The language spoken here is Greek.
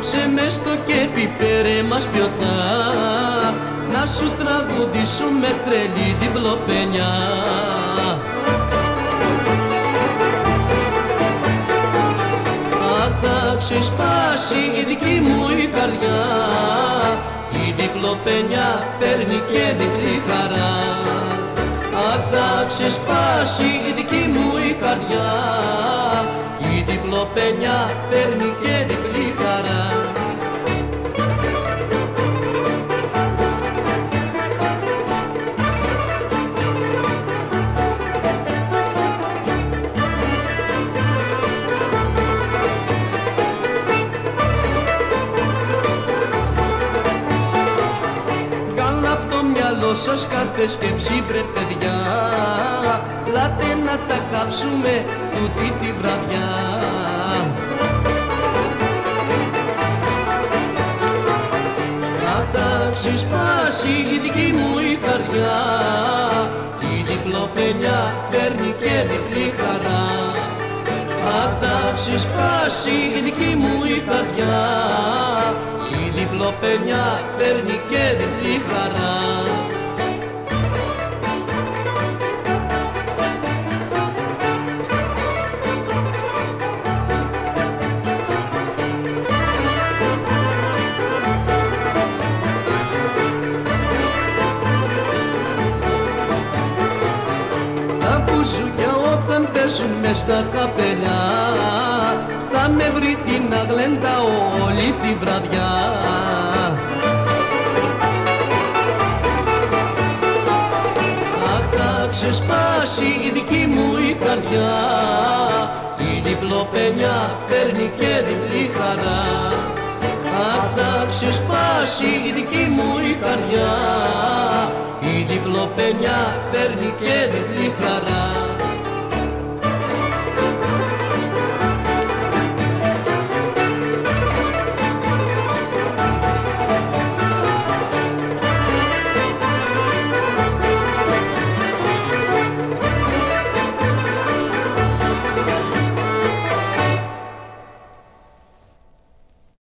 Απόψε μες στο κέφι φέρε μας πιωτά. Να σου τραγουδήσω με τρελή την πλοπενιά Αν ξεσπάσει η δική μου η καρδιά Η διπλοπενιά παίρνει και διπλή χαρά. Αν ξεσπάσει η δική μου η καρδιά η διπλοπενιά παίρνει και απ' το μυαλό σας κάθε σκέψη βρε παιδιά. Λάτε να τα κάψουμε τούτη τη βραδιά. Θα ξεσπάσει η δική μου η καρδιά. Η διπλοπενιά φέρνει και διπλή χαρά Θα ξεσπάσει η δική μου η καρδιά. Η διπλοπενιά φέρνει και διπλή χαρά όταν πέσουν μες στα καπελιά θα με βρει την αγλέντα όλη τη βραδιά. Αχ, θα ξεσπάσει η δική μου η καρδιά. Η διπλοπενιά παίρνει και διπλή χαρά. Αχ, θα ξεσπάσει η δική μου η καρδιά. Η διπλοπενιά παίρνει και διπλή χαρά